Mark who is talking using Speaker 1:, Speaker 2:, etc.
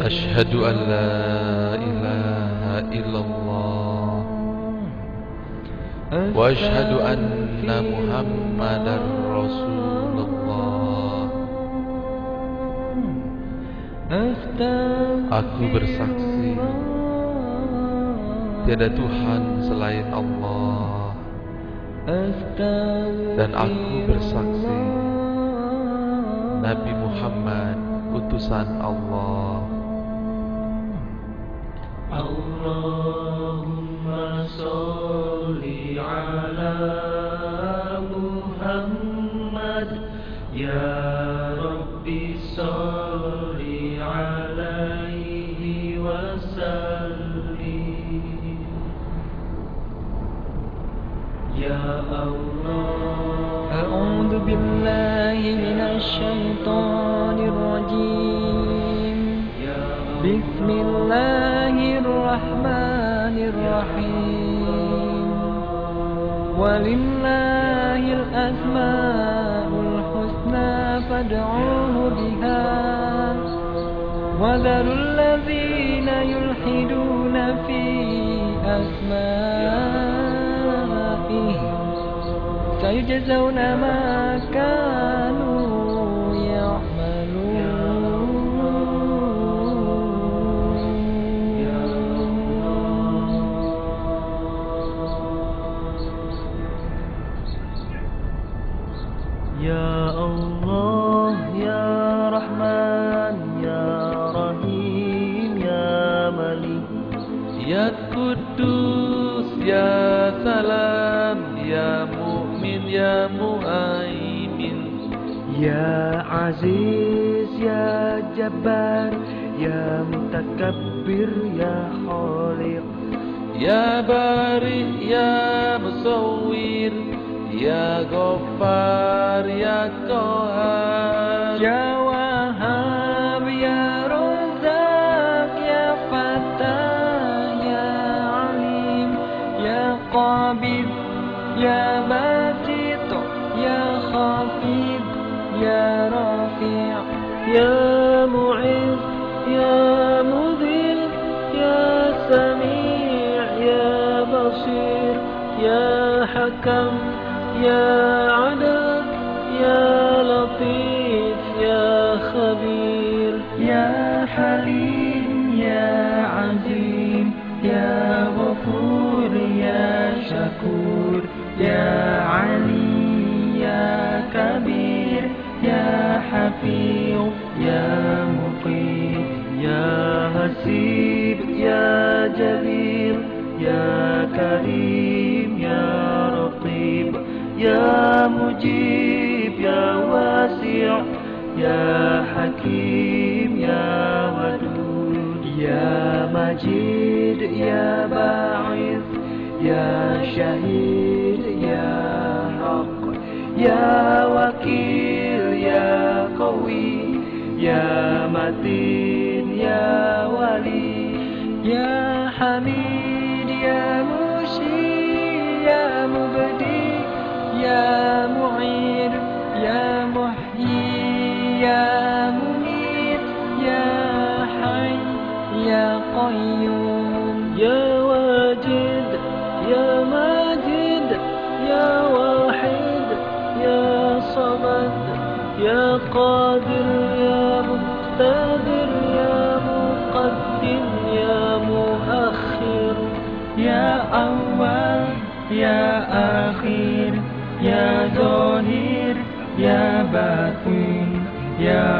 Speaker 1: أشهد أن
Speaker 2: لا إله إلا الله
Speaker 1: وأشهد أن محمدا رسول الله Aku bersaksi
Speaker 2: Tiada Tuhan selain Allah
Speaker 1: Dan aku bersaksi
Speaker 2: Nabi Muhammad utusan Allah
Speaker 3: Allahumma salli ala Muhammad Ya Rabbi salli alaihi wa sallim Ya Allah
Speaker 1: بالله من الشيطان الرجيم.
Speaker 3: بسم
Speaker 1: الله الرحمن الرحيم. ولله الأسماء الحسنى فادعوه بها. وذروا الذين يلحدون في أسمائه. سيجزون ما كانوا
Speaker 2: Mu'min, Ya Mu'aimin
Speaker 3: يا عزيز يا جبار يا متكبر يا خالق
Speaker 2: Ya Bari, Ya Musawwir, Ya Ghaffar, Ya Qahar
Speaker 1: يا وهاب يا رزاق يا فتاح يا عليم يا قابض يا باسط يا خفيض يا رفيع
Speaker 4: يا معز يا مذل يا سميع يا بصير يا حكم يا عدل يا لطيف يا خبير
Speaker 1: يا حليم يا عزيم يا غفور يا شكور يا
Speaker 3: حفيظ يا مقيم يا حسيب يا جليل يا كريم يا رقيب يا مجيب يا واسع يا حكيم يا ودود يا مجيد يا باعث يا شهيد يا حق يا وكيل. قوي يا متين يا ولي
Speaker 1: يا حميد يا مشير يا مبدي يا معير يا محيي يا منير يا حي يا قيوم
Speaker 4: يا واجد يا ماجد يا واحد يا صمد يا قادر
Speaker 1: يا أخير يا ظهير يا باطن يا